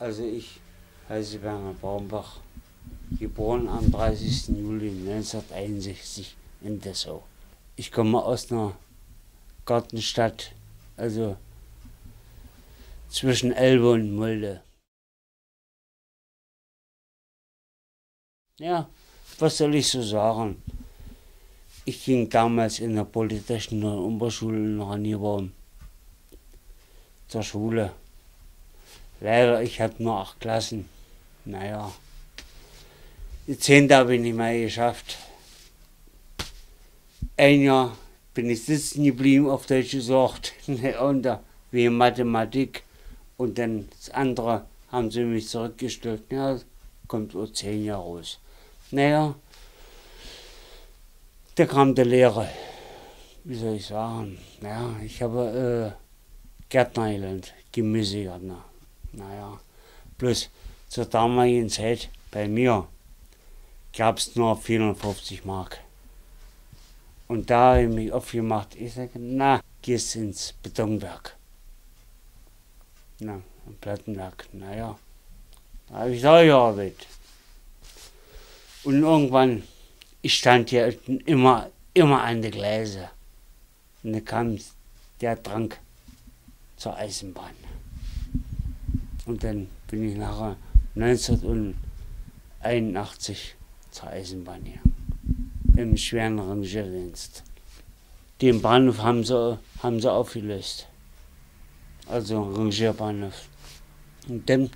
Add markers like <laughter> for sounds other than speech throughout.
Also ich heiße Bernhard Baumbach, geboren am 30. Juli 1961 in Dessau. Ich komme aus einer Gartenstadt, also zwischen Elbe und Mulde. Ja, was soll ich so sagen? Ich ging damals in der Polytechnischen Oberschule in Ranibaum zur Schule. Leider, ich hatte nur acht Klassen. Naja, die zehnte habe ich nicht mehr geschafft. Ein Jahr bin ich sitzen geblieben, auf Deutsch gesagt, <laughs> und wie Mathematik. Und dann das andere haben sie mich zurückgestellt. Ja, kommt nur zehn Jahre raus. Naja, da kam der Lehrer. Wie soll ich sagen? Ja, ich habe äh, Gärtner gelernt, Gemüsegärtner. Naja, bloß zur damaligen Zeit bei mir gab es nur 450 Mark. Und da habe ich mich aufgemacht. Ich sage, na, gehst ins Betonwerk. Na, im Plattenwerk, naja. Da habe ich da gearbeitet. Und irgendwann, ich stand hier immer, immer an der Gleise. Und da kam der Drang zur Eisenbahn. Und dann bin ich nachher 1981 zur Eisenbahn hier. Im schweren Rangierdienst. Den Bahnhof haben sie, haben sie aufgelöst. Also Rangierbahnhof. Und dann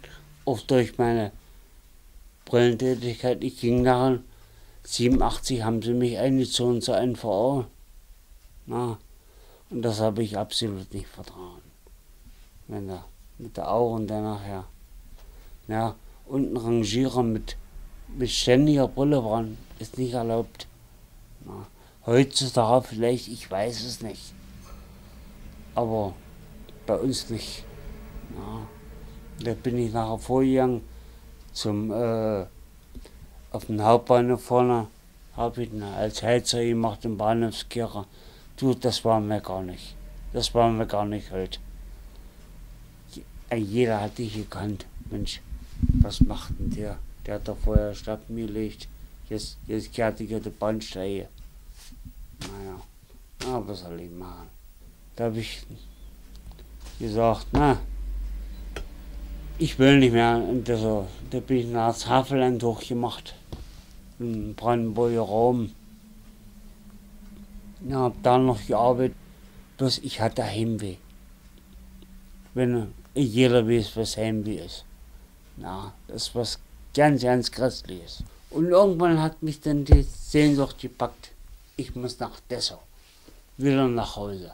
auch durch meine Brillentätigkeit, ich ging nachher 87 haben sie mich eingezogen zur NVO. Na, und das habe ich absolut nicht vertrauen. Wenn da mit der Augen und dann nachher. Ja, und ein Rangierer mit, mit ständiger Brille waren, ist nicht erlaubt. Ja, heutzutage vielleicht, ich weiß es nicht. Aber bei uns nicht. Ja, da bin ich nachher vorgegangen zum äh, auf dem Hauptbahnhof vorne, habe ich als Heizer gemacht im Bahnhofskehrer. Du, das war mir gar nicht. Das war mir gar nicht halt. Jeder hat dich gekannt. Mensch, was macht denn der? Der hat doch vorher Stappen gelegt. Jetzt, jetzt kehrt die Bahnsteige. Naja, na, was soll ich machen? Da habe ich gesagt, na, ich will nicht mehr. Und so, da bin ich nach Havelland hochgemacht, im Brandenburger Raum. Ja, hab da noch gearbeitet, bloß ich hatte Heimweh. Wenn jeder weiß, was Heimweh ist. Ja, das ist was ganz, ganz Christliches. Und irgendwann hat mich dann die Sehnsucht gepackt. Ich muss nach Dessau. Wieder nach Hause.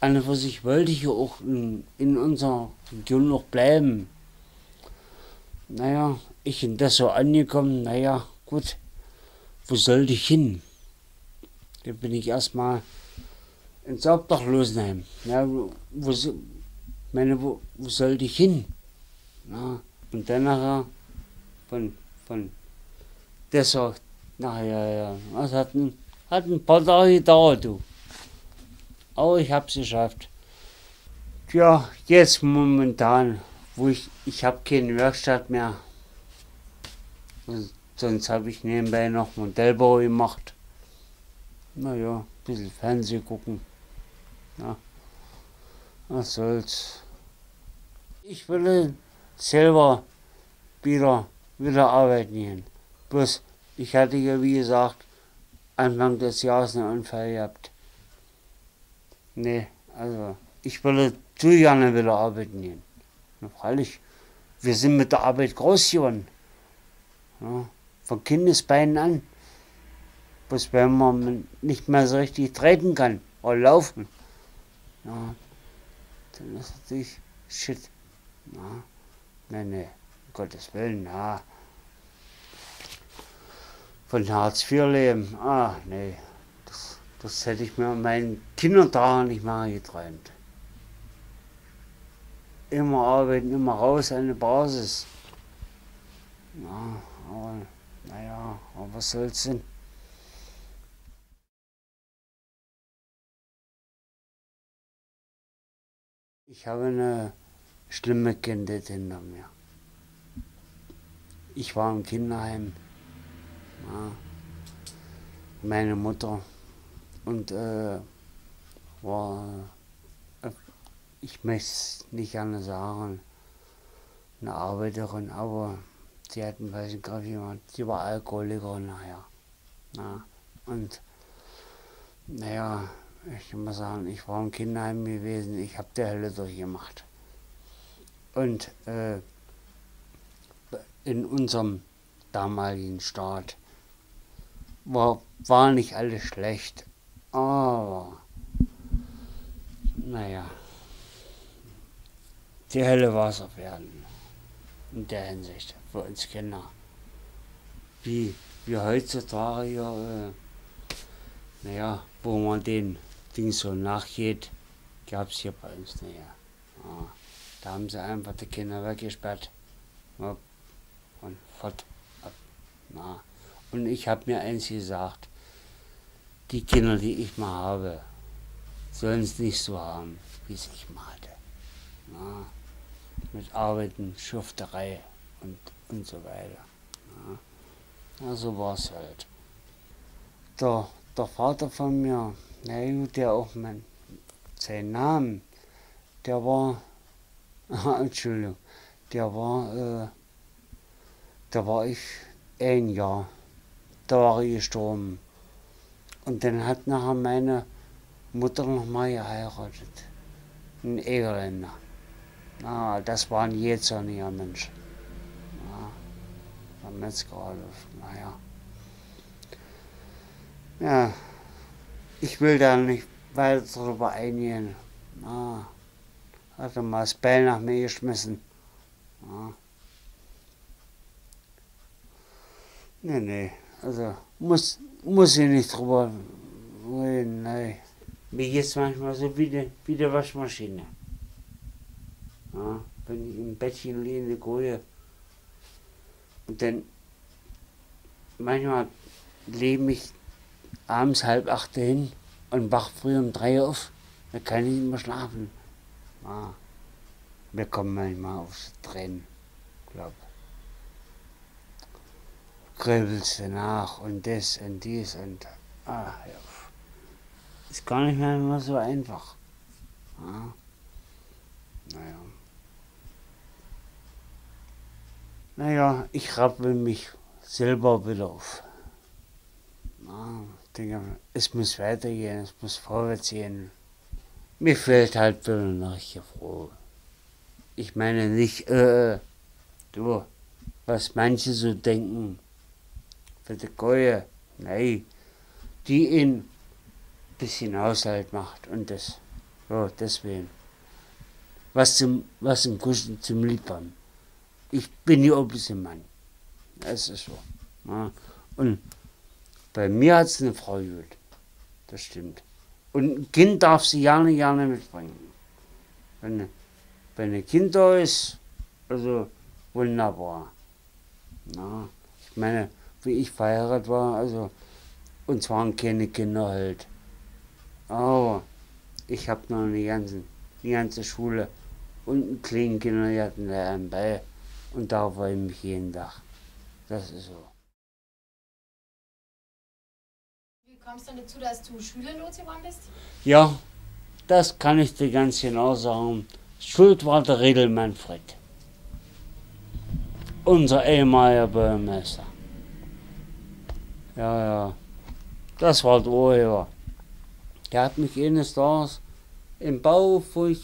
An für sich wollte ich ja auch in, in unserer Region noch bleiben. Naja, ich in Dessau angekommen, naja, gut, wo sollte ich hin? Da bin ich erstmal ins Obdachlosenheim. Ja, wo, wo, meine, wo, wo sollte ich hin? Ja, und dann nachher von, von Dessau nachher, ja, das hat ein, hat ein paar Tage gedauert, du. Aber ich habe es geschafft. Ja, jetzt momentan, wo ich, ich habe keine Werkstatt mehr. Und sonst habe ich nebenbei noch Modellbau gemacht. Naja, ein bisschen Fernsehen gucken. Ja, was soll's. Ich will selber wieder, wieder arbeiten gehen. Bloß, ich hatte ja, wie gesagt, Anfang des Jahres einen Unfall gehabt. Nee, also ich würde zu gerne wieder arbeiten gehen. Ja, freilich, wir sind mit der Arbeit groß geworden. Ja, von Kindesbeinen an. Bis wenn man nicht mehr so richtig treten kann oder laufen. Ja, dann ist natürlich shit. Ja, nee, nee, um Gottes Willen, ja. Von Hartz IV leben, ah, nee. Das hätte ich mir meinen Kindern da nicht mal geträumt. Immer arbeiten, immer raus, eine Basis. Ja, aber, naja, aber was soll's denn? Ich habe eine schlimme Kindheit hinter mir. Ich war im Kinderheim. Ja, meine Mutter und äh, war, äh, ich möchte es nicht gerne sagen, eine Arbeiterin, aber sie hat einen falschen Griff gemacht. Sie war Alkoholiker nachher. Ja, und naja, ich muss sagen, ich war im Kinderheim gewesen, ich habe die Hölle durchgemacht. Und äh, in unserem damaligen Staat war, war nicht alles schlecht, aber naja, die Hölle war es auf Erden in der Hinsicht für uns Kinder. Wie, wie heutzutage hier, äh, naja, wo man den Ding so nachgeht, gab es hier bei uns nicht. Ja. Da haben sie einfach die Kinder weggesperrt und fort. Na. Und ich habe mir eins gesagt, die Kinder, die ich mal habe, sollen es nicht so haben, wie es ich mal hatte. Na mit Arbeiten, Schufterei und, und so weiter. Ja, ja so war es halt. Der, der Vater von mir, na gut, der auch mein, sein Name, der war, Entschuldigung, der war, äh, da war ich ein Jahr, da war ich gestorben. Und dann hat nachher meine Mutter noch mal geheiratet, ein Egerländer. Ah, das war ein jähzorniger Mensch. Ja, der Metzger, naja. Ja, ich will da nicht weiter drüber eingehen. Ja, hat er mal das Bell nach mir geschmissen. Ja. Nee, nee, also muss, muss ich nicht drüber reden, nee. Mir geht's manchmal so wie die, wie die Waschmaschine. Ja, wenn ich im Bettchen liege, Koje. Und dann manchmal lebe ich abends halb acht hin und wach früh um drei auf. Da kann ich nicht mehr schlafen. Ja, wir kommen manchmal aufs Tränen, glaub. Grübelst du nach und das und dies und ah, ja. Ist gar nicht mehr immer so einfach. Ja. Naja. Naja, ich rappel mich selber wieder auf. Na, denke, es muss weitergehen, es muss vorwärts gehen. Mir fällt halt wieder nach froh. Ich meine nicht, äh, du, was manche so denken, für die Gäue, nein, die ihn ein bisschen Haushalt macht und das, so, deswegen. Was zum, was im Kuschen zum Liebhaben ich bin ja ein bisschen Mann. Das ist so. Ja. Und bei mir hat es eine Frau gut. Das stimmt. Und ein Kind darf sie gerne, gerne mitbringen. Wenn, wenn ein Kind da ist, also wunderbar. Ja. Ich meine, wie ich verheiratet war, also uns waren keine Kinder halt. Aber ich habe noch eine ganze, die ganze Schule und einen kleinen Kindergarten dabei. Und da freue ich mich jeden Tag. Das ist so. Kommst dann dazu, dass du Schüler losgeworden bist? Ja, das kann ich dir ganz genau sagen. Schuld war der Redel Manfred. Unser ehemaliger Bürgermeister. Ja, ja. Das war der Urheber. Der hat mich eines Tages im Bau, wo ich,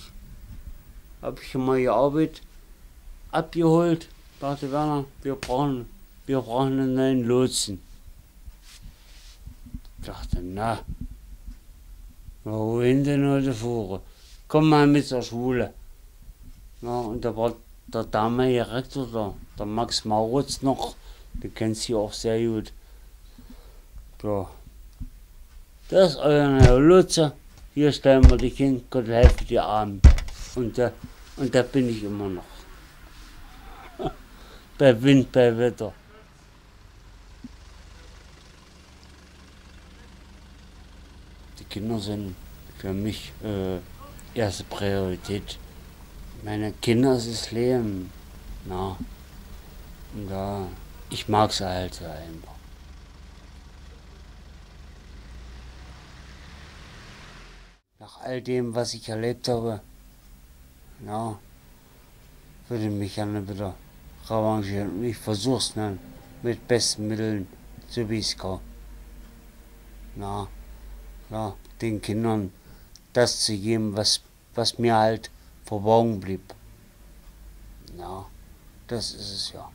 habe ich mal gearbeitet, abgeholt, dachte Werner, wir brauchen, wir brauchen einen neuen Lotsen. Ich dachte, na, wohin denn heute fuhren? Komm mal mit zur Schule. Ja, und da war der damalige Rektor, der, der Max Maurutz noch, den kennst du auch sehr gut. Ja. Das ist euer neuer Lotse. Hier stellen wir dich hin, Gott helfe dir Arm. Und da, und da bin ich immer noch <laughs> bei Wind, bei Wetter. Kinder sind für mich äh, erste Priorität. Meine Kinder ist das Leben. Na. Und ich mag sie halt so einfach. Nach all dem, was ich erlebt habe, ja, würde ich mich gerne wieder revanchieren. Und ich versuch's dann mit besten Mitteln, so wie es kann. Na, ja, den Kindern das zu geben, was, was mir halt verborgen blieb. Ja, das ist es ja.